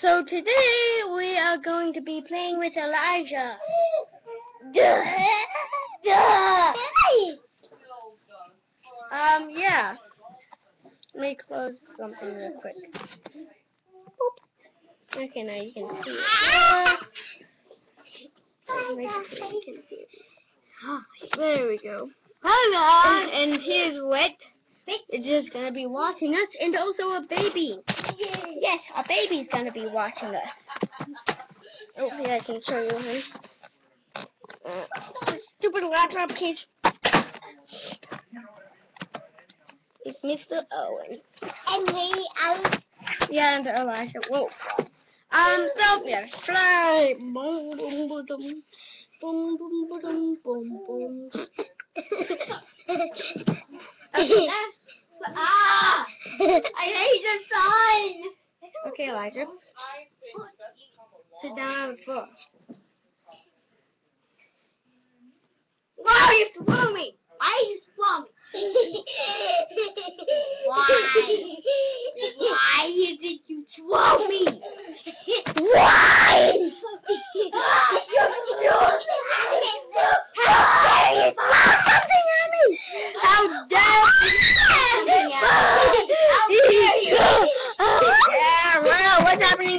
So today we are going to be playing with Elijah. Duh. Duh. Um, yeah. Let me close something real quick. Okay, now you can see it. Uh, make it so you can see it. There we go. Hello. And, and here's Wet. It's just gonna be watching us, and also a baby. Yes, a baby's gonna be watching us. Yeah, I can show you him. Uh, stupid laptop case. It's Mr. Owen. And we um Yeah, and Elijah. Whoa. Um, so, yeah, fly. Boom, I hate the sign. Okay, Elijah. Sit down on the floor. Why you swung me? Why you swung me? Why? Why did you swung me? Why? How dare you throw something at me? How dare you? How dare you? Yeah, well, what's happening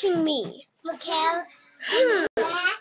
to me. Mikhail, hmm.